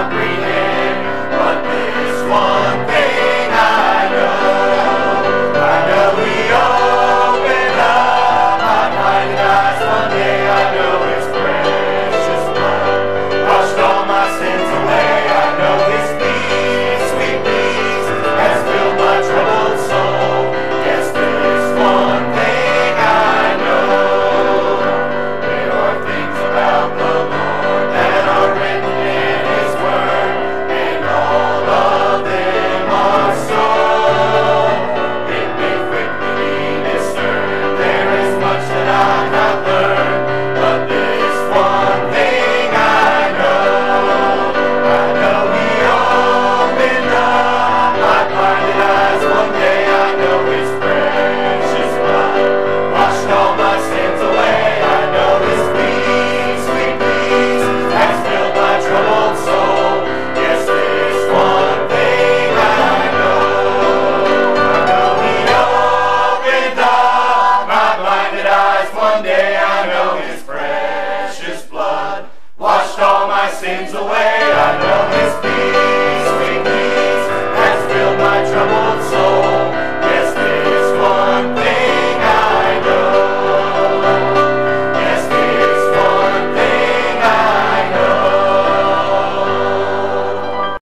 celebrate. seems the way I know.